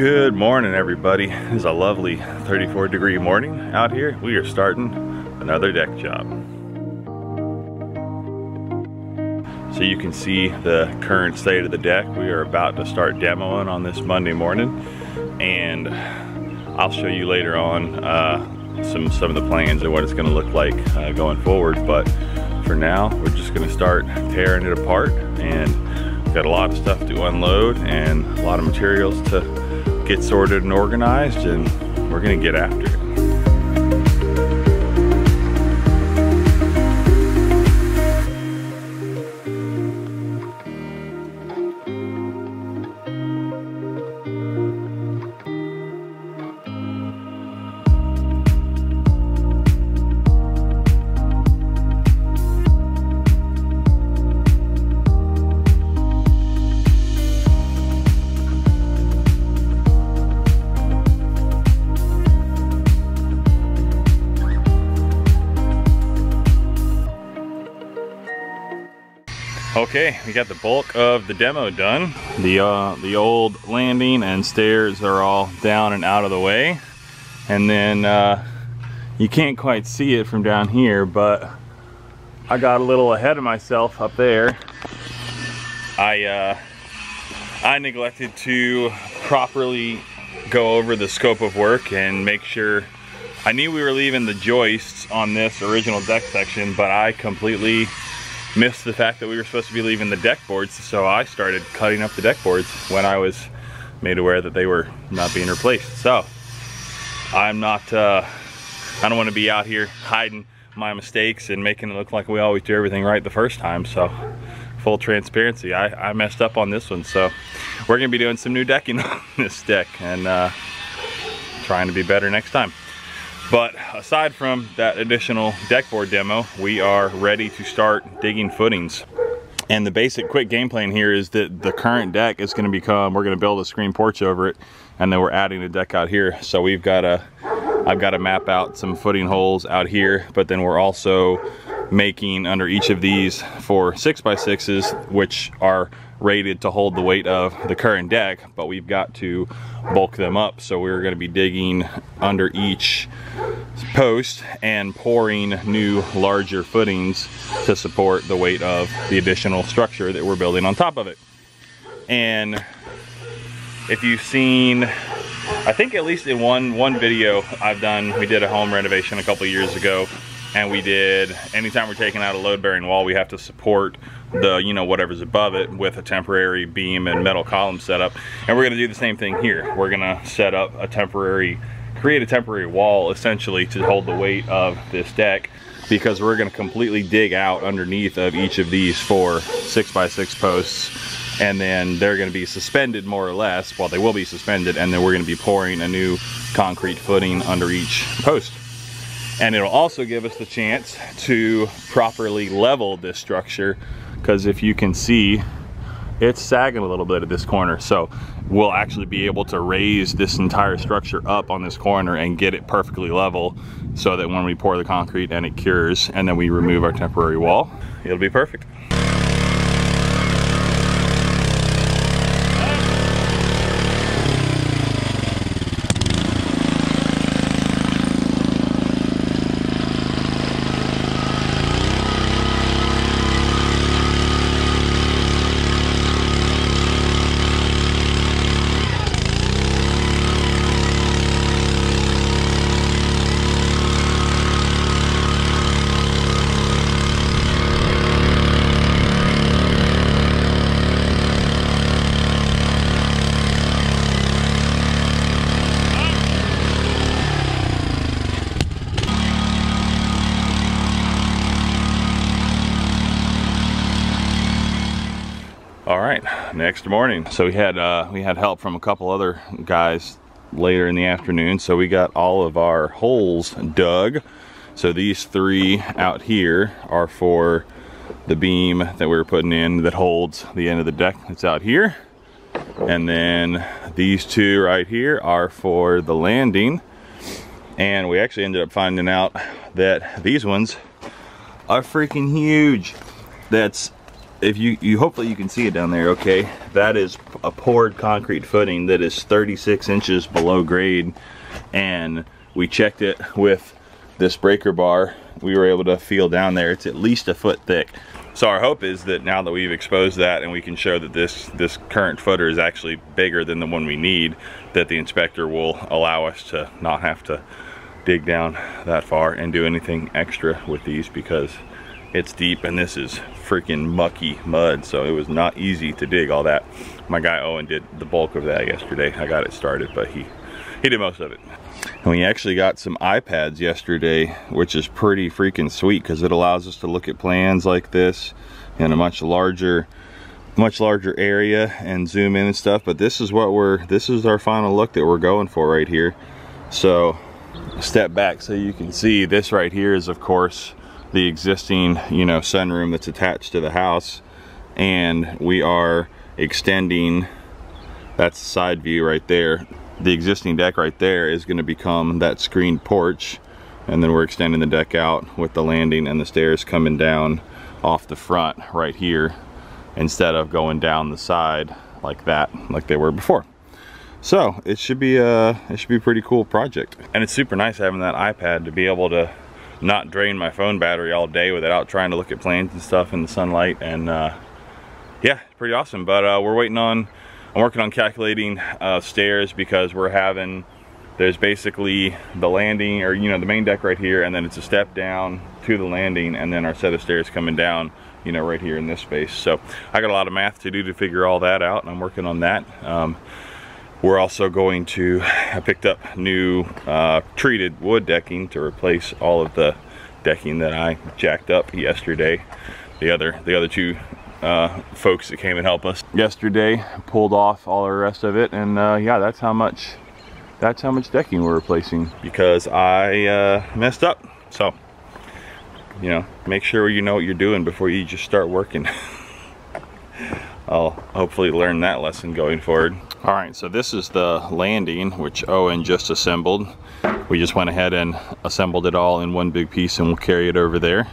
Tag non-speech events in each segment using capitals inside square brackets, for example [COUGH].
Good morning everybody. It is a lovely 34 degree morning out here. We are starting another deck job. So you can see the current state of the deck. We are about to start demoing on this Monday morning and I'll show you later on uh, some, some of the plans and what it's gonna look like uh, going forward. But for now, we're just gonna start tearing it apart and got a lot of stuff to unload and a lot of materials to get sorted and organized and we're gonna get after it. Okay, we got the bulk of the demo done. The, uh, the old landing and stairs are all down and out of the way. And then uh, you can't quite see it from down here, but I got a little ahead of myself up there. I, uh, I neglected to properly go over the scope of work and make sure I knew we were leaving the joists on this original deck section, but I completely missed the fact that we were supposed to be leaving the deck boards, so I started cutting up the deck boards when I was made aware that they were not being replaced. So, I'm not, uh, I don't want to be out here hiding my mistakes and making it look like we always do everything right the first time, so full transparency, I, I messed up on this one, so we're going to be doing some new decking [LAUGHS] on this deck and uh, trying to be better next time. But aside from that additional deck board demo, we are ready to start digging footings. And the basic quick game plan here is that the current deck is gonna become, we're gonna build a screen porch over it, and then we're adding a deck out here. So we've got a, I've got to map out some footing holes out here, but then we're also making under each of these four six by sixes, which are rated to hold the weight of the current deck, but we've got to bulk them up. So we're gonna be digging under each post and pouring new larger footings to support the weight of the additional structure that we're building on top of it. And if you've seen, I think at least in one, one video I've done, we did a home renovation a couple years ago and we did, anytime we're taking out a load bearing wall, we have to support the, you know, whatever's above it with a temporary beam and metal column setup. And we're gonna do the same thing here. We're gonna set up a temporary, create a temporary wall essentially to hold the weight of this deck because we're gonna completely dig out underneath of each of these four six by six posts and then they're going to be suspended more or less well they will be suspended and then we're going to be pouring a new concrete footing under each post. And it'll also give us the chance to properly level this structure because if you can see it's sagging a little bit at this corner. So we'll actually be able to raise this entire structure up on this corner and get it perfectly level so that when we pour the concrete and it cures and then we remove our temporary wall it'll be perfect all right next morning. So we had uh, we had help from a couple other guys later in the afternoon. So we got all of our holes dug. So these three out here are for the beam that we were putting in that holds the end of the deck that's out here. And then these two right here are for the landing. And we actually ended up finding out that these ones are freaking huge. That's if you, you hopefully you can see it down there, okay? That is a poured concrete footing that is 36 inches below grade. And we checked it with this breaker bar. We were able to feel down there. It's at least a foot thick. So our hope is that now that we've exposed that and we can show that this, this current footer is actually bigger than the one we need, that the inspector will allow us to not have to dig down that far and do anything extra with these because it's deep and this is freaking mucky mud so it was not easy to dig all that. My guy Owen did the bulk of that yesterday. I got it started but he he did most of it. And we actually got some iPads yesterday which is pretty freaking sweet because it allows us to look at plans like this in a much larger much larger area and zoom in and stuff. But this is what we're this is our final look that we're going for right here. So step back so you can see. This right here is of course the existing, you know, sunroom that's attached to the house. And we are extending, that's the side view right there. The existing deck right there is gonna become that screened porch. And then we're extending the deck out with the landing and the stairs coming down off the front right here instead of going down the side like that, like they were before. So it should be a, it should be a pretty cool project. And it's super nice having that iPad to be able to not drain my phone battery all day without trying to look at planes and stuff in the sunlight and uh, yeah pretty awesome. But uh, we're waiting on I'm working on calculating uh, stairs because we're having there's basically the landing or you know the main deck right here and then it's a step down to the landing and then our set of stairs coming down you know right here in this space. So I got a lot of math to do to figure all that out and I'm working on that. Um, we're also going to, I picked up new uh, treated wood decking to replace all of the decking that I jacked up yesterday. The other, the other two uh, folks that came and helped us yesterday pulled off all the rest of it. And uh, yeah that's how much that's how much decking we're replacing because I uh, messed up. So you know make sure you know what you're doing before you just start working [LAUGHS] I'll hopefully learn that lesson going forward all right, so this is the landing, which Owen just assembled. We just went ahead and assembled it all in one big piece and we'll carry it over there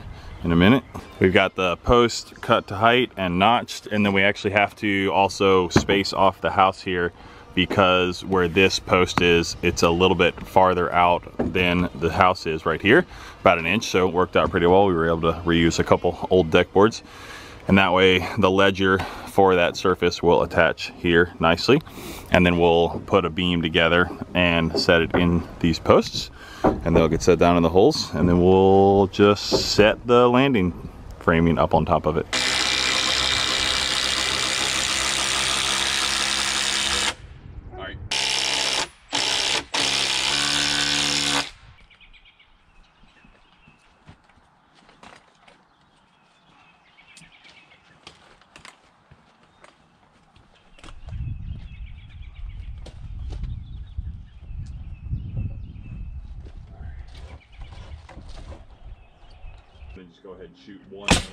in a minute. We've got the post cut to height and notched, and then we actually have to also space off the house here because where this post is, it's a little bit farther out than the house is right here, about an inch, so it worked out pretty well. We were able to reuse a couple old deck boards and that way the ledger for that surface will attach here nicely. And then we'll put a beam together and set it in these posts. And they'll get set down in the holes. And then we'll just set the landing framing up on top of it. go ahead and shoot one on that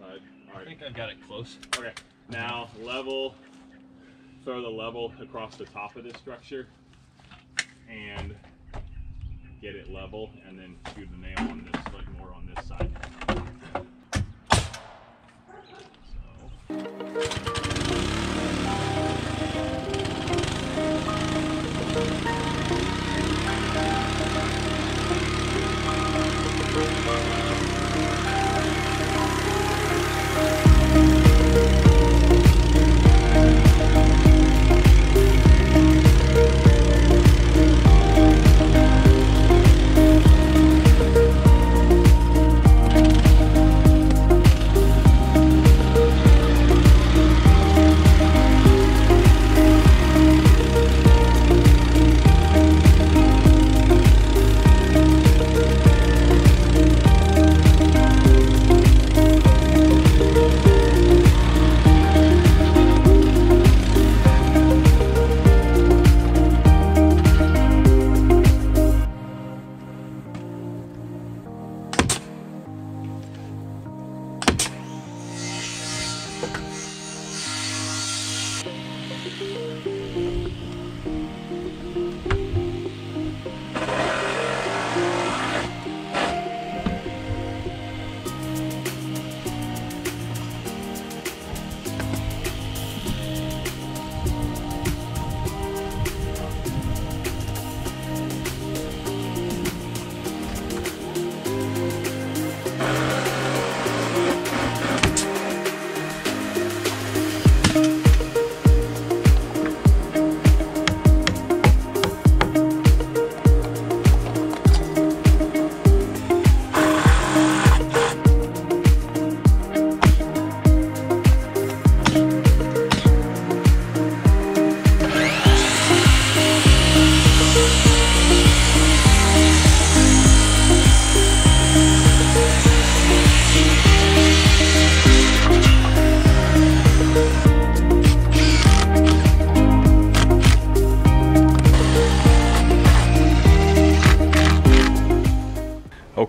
side. All right. I think I've got it close. Okay. Now level, throw the level across the top of this structure and get it level and then shoot the nail on this, like more on this side.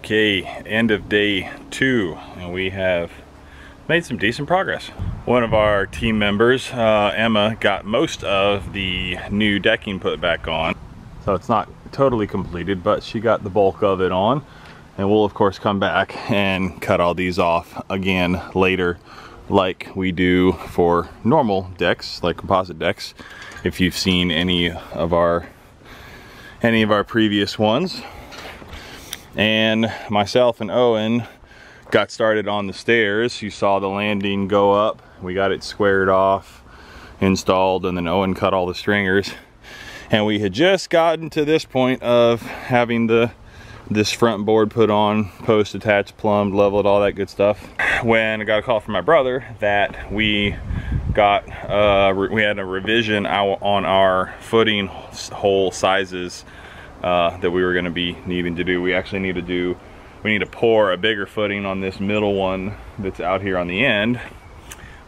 Okay, end of day two, and we have made some decent progress. One of our team members, uh, Emma, got most of the new decking put back on. So it's not totally completed, but she got the bulk of it on. And we'll of course come back and cut all these off again later like we do for normal decks, like composite decks. If you've seen any of our any of our previous ones. And myself and Owen got started on the stairs. You saw the landing go up. We got it squared off, installed, and then Owen cut all the stringers. And we had just gotten to this point of having the this front board put on, post attached, plumbed, leveled, all that good stuff. When I got a call from my brother that we got, uh, we had a revision on our footing hole sizes uh, that we were gonna be needing to do. We actually need to do, we need to pour a bigger footing on this middle one that's out here on the end.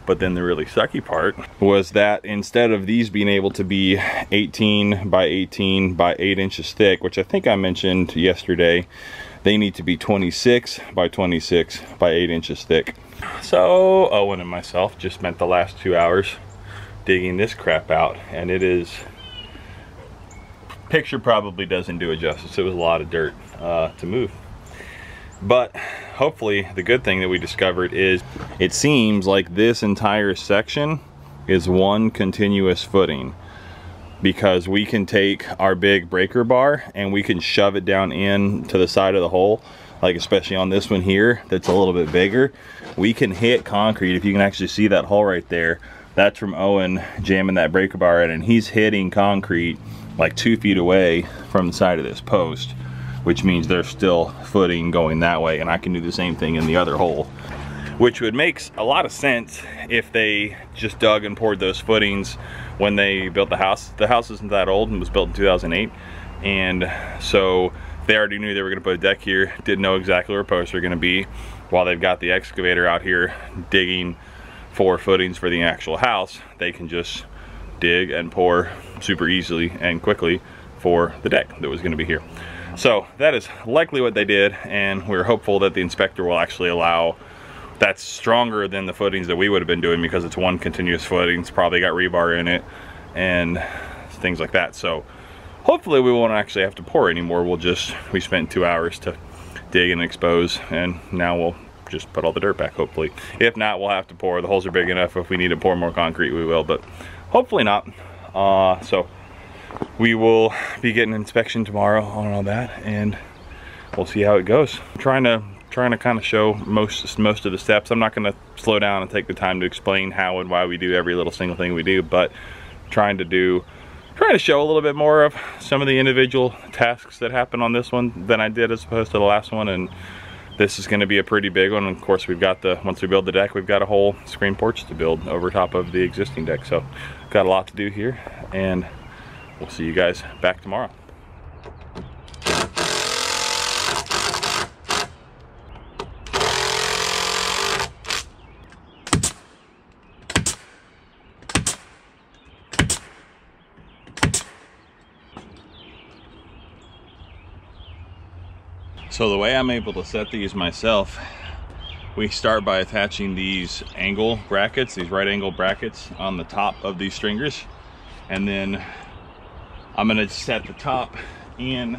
But then the really sucky part was that instead of these being able to be 18 by 18 by 8 inches thick, which I think I mentioned yesterday, they need to be 26 by 26 by 8 inches thick. So Owen and myself just spent the last two hours digging this crap out and it is picture probably doesn't do it justice. It was a lot of dirt uh, to move. But hopefully the good thing that we discovered is it seems like this entire section is one continuous footing because we can take our big breaker bar and we can shove it down in to the side of the hole like especially on this one here that's a little bit bigger. We can hit concrete. If you can actually see that hole right there that's from Owen jamming that breaker bar in and he's hitting concrete like two feet away from the side of this post which means there's still footing going that way and I can do the same thing in the other hole which would make a lot of sense if they just dug and poured those footings when they built the house. The house isn't that old and was built in 2008 and so they already knew they were going to put a deck here, didn't know exactly where posts are going to be while they've got the excavator out here digging for footings for the actual house, they can just dig and pour super easily and quickly for the deck that was going to be here. So that is likely what they did and we're hopeful that the inspector will actually allow that's stronger than the footings that we would have been doing because it's one continuous footing. It's probably got rebar in it and things like that. So hopefully we won't actually have to pour anymore. We'll just, we spent two hours to dig and expose and now we'll just put all the dirt back hopefully. If not, we'll have to pour. The holes are big enough. If we need to pour more concrete, we will, but hopefully not. Uh, so we will be getting inspection tomorrow on all that and we'll see how it goes. I'm trying to trying to kind of show most most of the steps. I'm not going to slow down and take the time to explain how and why we do every little single thing we do, but trying to do trying to show a little bit more of some of the individual tasks that happen on this one than I did as opposed to the last one and this is going to be a pretty big one. Of course, we've got the, once we build the deck, we've got a whole screen porch to build over top of the existing deck. So got a lot to do here and we'll see you guys back tomorrow. So the way I'm able to set these myself, we start by attaching these angle brackets, these right angle brackets on the top of these stringers. And then I'm gonna set the top in,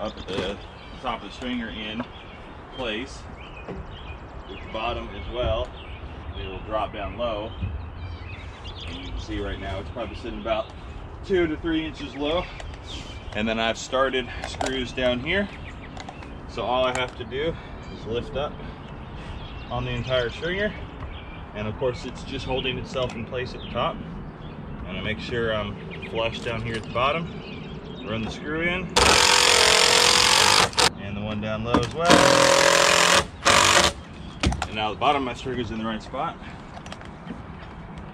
up at the top of the stringer in place, with the bottom as well. It'll drop down low. And you can see right now it's probably sitting about two to three inches low. And then I've started screws down here so all I have to do is lift up on the entire stringer. And of course it's just holding itself in place at the top. And I make sure I'm flush down here at the bottom. Run the screw in. And the one down low as well. And now the bottom of my is in the right spot.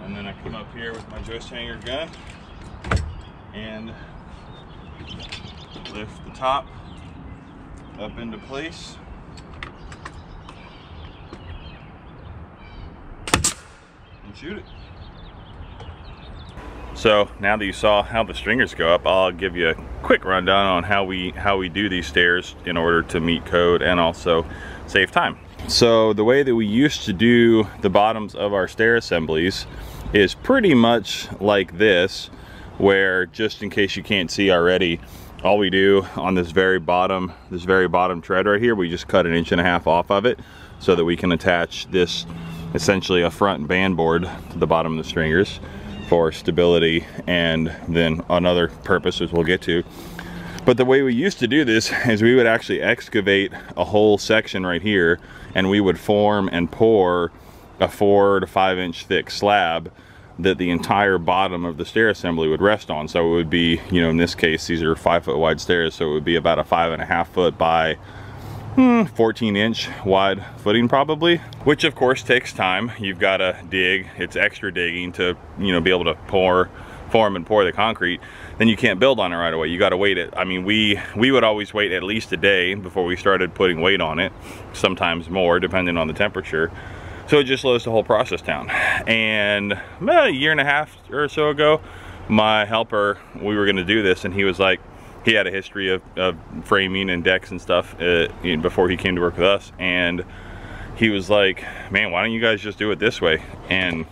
And then I come up here with my joist hanger gun and lift the top up into place. And shoot it. So now that you saw how the stringers go up, I'll give you a quick rundown on how we how we do these stairs in order to meet code and also save time. So the way that we used to do the bottoms of our stair assemblies is pretty much like this, where just in case you can't see already, all we do on this very bottom, this very bottom tread right here, we just cut an inch and a half off of it so that we can attach this essentially a front band board to the bottom of the stringers for stability and then another purpose purposes we'll get to. But the way we used to do this is we would actually excavate a whole section right here and we would form and pour a four to five inch thick slab that the entire bottom of the stair assembly would rest on. So it would be, you know, in this case, these are five foot wide stairs. So it would be about a five and a half foot by hmm, 14 inch wide footing probably, which of course takes time. You've got to dig, it's extra digging to, you know, be able to pour, form and pour the concrete. Then you can't build on it right away. You got to wait it. I mean, we, we would always wait at least a day before we started putting weight on it, sometimes more depending on the temperature. So it just slows the whole process down. And about a year and a half or so ago, my helper, we were gonna do this and he was like, he had a history of, of framing and decks and stuff uh, before he came to work with us. And he was like, man, why don't you guys just do it this way? And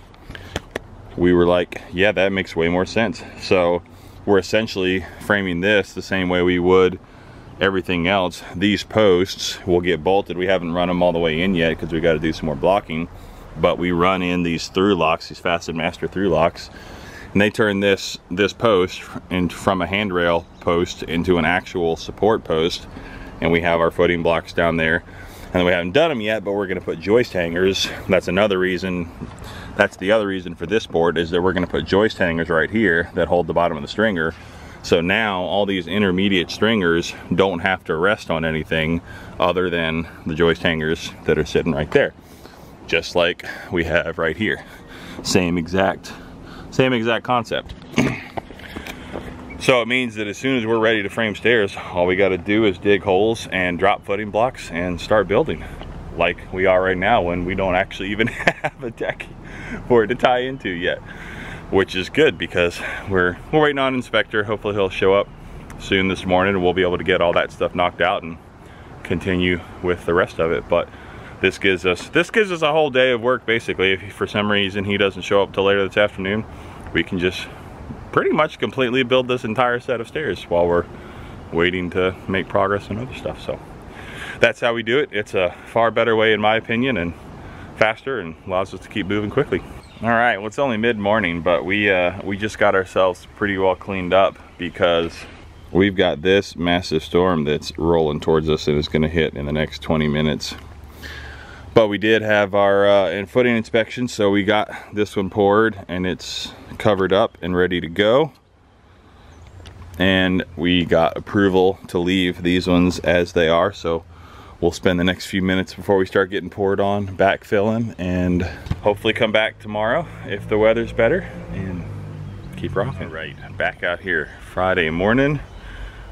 we were like, yeah, that makes way more sense. So we're essentially framing this the same way we would everything else. These posts will get bolted. We haven't run them all the way in yet because we got to do some more blocking. But we run in these ThruLOKs, these FastenMaster through locks, and they turn this this post in, from a handrail post into an actual support post. And we have our footing blocks down there. And we haven't done them yet, but we're going to put joist hangers. That's another reason. That's the other reason for this board is that we're going to put joist hangers right here that hold the bottom of the stringer so now all these intermediate stringers don't have to rest on anything other than the joist hangers that are sitting right there. Just like we have right here. Same exact, same exact concept. [CLEARS THROAT] so it means that as soon as we're ready to frame stairs, all we gotta do is dig holes and drop footing blocks and start building like we are right now when we don't actually even [LAUGHS] have a deck for it to tie into yet which is good because we're we're waiting on inspector. Hopefully he'll show up soon this morning and we'll be able to get all that stuff knocked out and continue with the rest of it. But this gives us this gives us a whole day of work basically. If for some reason he doesn't show up till later this afternoon, we can just pretty much completely build this entire set of stairs while we're waiting to make progress on other stuff. So that's how we do it. It's a far better way in my opinion and faster and allows us to keep moving quickly. All right, well it's only mid-morning, but we uh, we just got ourselves pretty well cleaned up because we've got this massive storm that's rolling towards us and is gonna hit in the next 20 minutes. But we did have our uh, footing inspection, so we got this one poured and it's covered up and ready to go. And we got approval to leave these ones as they are, so we'll spend the next few minutes before we start getting poured on backfilling and hopefully come back tomorrow if the weather's better and keep rocking. Right, back out here Friday morning.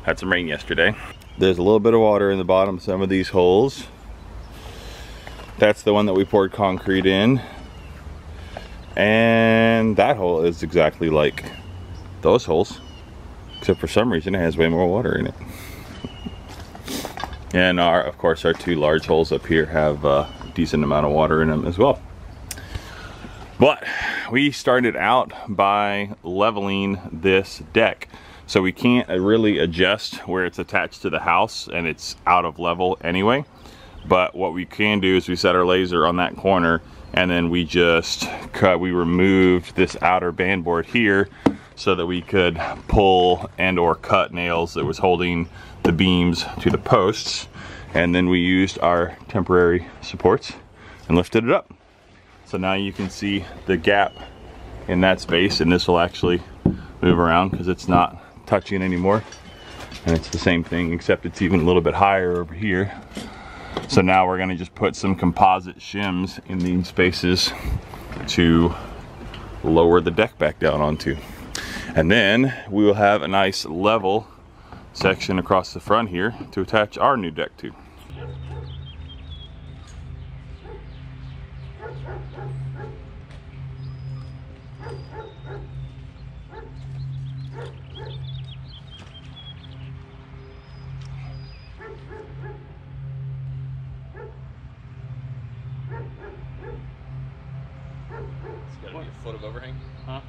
Had some rain yesterday. There's a little bit of water in the bottom of some of these holes. That's the one that we poured concrete in. And that hole is exactly like those holes. Except for some reason it has way more water in it. And our, of course, our two large holes up here have a decent amount of water in them as well. But we started out by leveling this deck. So we can't really adjust where it's attached to the house and it's out of level anyway. But what we can do is we set our laser on that corner and then we just cut, we removed this outer band board here so that we could pull and or cut nails that was holding the beams to the posts. And then we used our temporary supports and lifted it up. So now you can see the gap in that space and this will actually move around because it's not touching anymore. And it's the same thing except it's even a little bit higher over here. So now we're gonna just put some composite shims in these spaces to lower the deck back down onto. And then we will have a nice level section across the front here to attach our new deck to. It's gotta be a foot of overhang? Huh?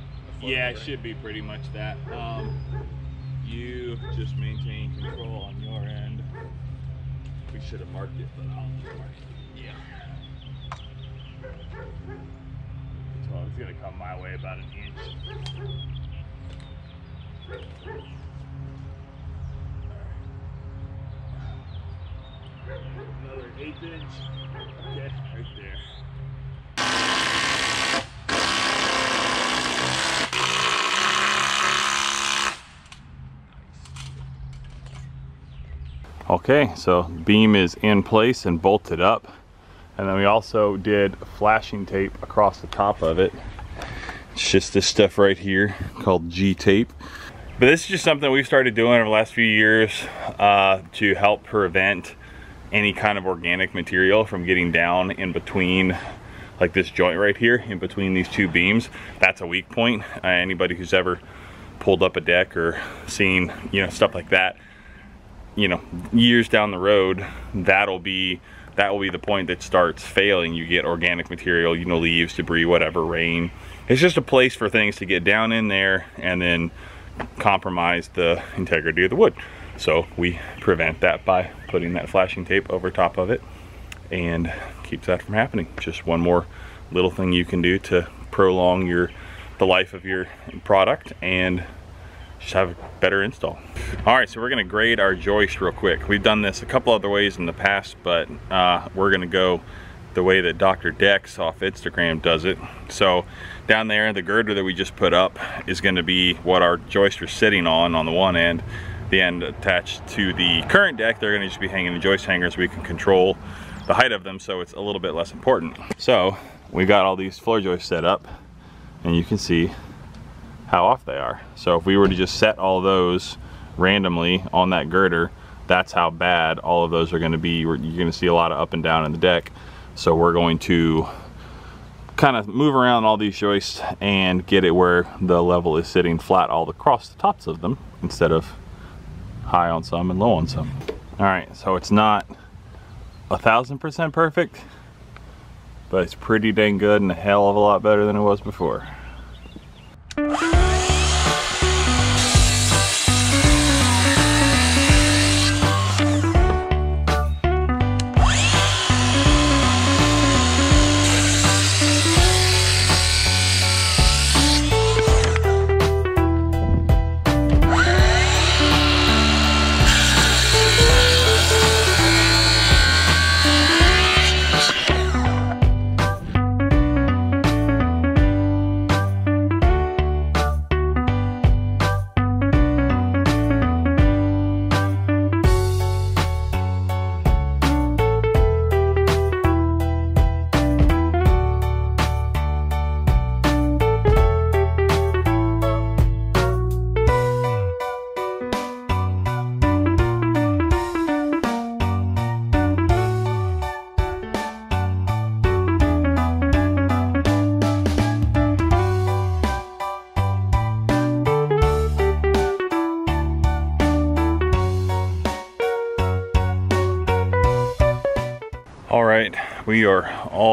Yeah, it should be pretty much that. Um, you just maintain control on your end. We should have marked it, but I'll just mark it. Yeah. So it's gonna come my way about an inch. Another eighth inch. Okay, right there. Okay, so beam is in place and bolted up. And then we also did flashing tape across the top of it. It's just this stuff right here called G-tape. But this is just something we've started doing over the last few years uh, to help prevent any kind of organic material from getting down in between like this joint right here in between these two beams that's a weak point uh, anybody who's ever pulled up a deck or seen you know stuff like that you know years down the road that'll be that will be the point that starts failing. You get organic material you know leaves debris whatever rain. It's just a place for things to get down in there and then compromise the integrity of the wood. So we prevent that by putting that flashing tape over top of it and keeps that from happening. Just one more little thing you can do to prolong your the life of your product and just have a better install. All right, so we're gonna grade our joist real quick. We've done this a couple other ways in the past, but uh, we're gonna go the way that Dr. Dex off Instagram does it. So down there, the girder that we just put up is gonna be what our joist are sitting on on the one end. The end attached to the current deck, they're gonna just be hanging the joist hangers. We can control the height of them so it's a little bit less important. So we got all these floor joists set up and you can see how off they are. So if we were to just set all those randomly on that girder, that's how bad all of those are gonna be. You're gonna see a lot of up and down in the deck. So we're going to kind of move around all these joists and get it where the level is sitting flat all across the tops of them instead of high on some and low on some. All right, so it's not a thousand percent perfect, but it's pretty dang good and a hell of a lot better than it was before.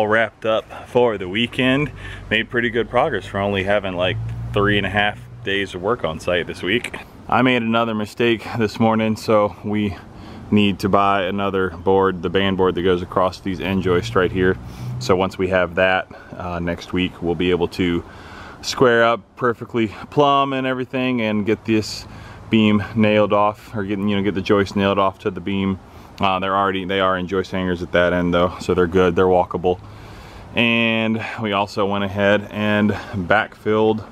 All wrapped up for the weekend. Made pretty good progress for only having like three and a half days of work on site this week. I made another mistake this morning, so we need to buy another board, the band board that goes across these end joists right here. So once we have that uh, next week, we'll be able to square up perfectly plumb and everything and get this beam nailed off or getting you know get the joist nailed off to the beam uh, they're already they are in joist hangers at that end though so they're good they're walkable and we also went ahead and backfilled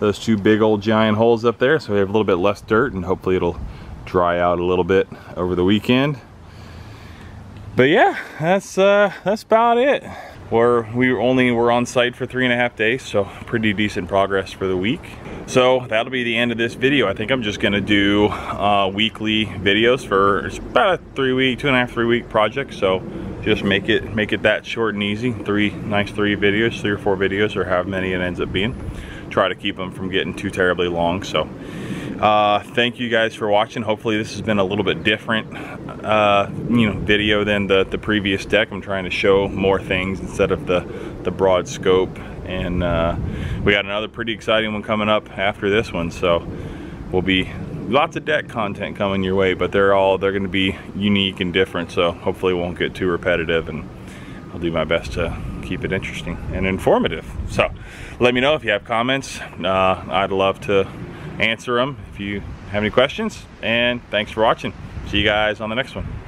those two big old giant holes up there. So we have a little bit less dirt and hopefully it'll dry out a little bit over the weekend. But yeah that's uh that's about it. We're we only were on site for three and a half days so pretty decent progress for the week. So that'll be the end of this video. I think i'm just gonna do uh, weekly videos for about a three week two and a half three week project. So just make it make it that short and easy. Three nice three videos three or four videos or however many it ends up being. Try to keep them from getting too terribly long so uh, thank you guys for watching. Hopefully this has been a little bit different uh, you know video than the the previous deck. I'm trying to show more things instead of the the broad scope and uh, we got another pretty exciting one coming up after this one so we'll be lots of deck content coming your way but they're all they're going to be unique and different so hopefully it won't get too repetitive and I'll do my best to keep it interesting and informative. So let me know if you have comments. Uh, I'd love to answer them if you have any questions and thanks for watching. See you guys on the next one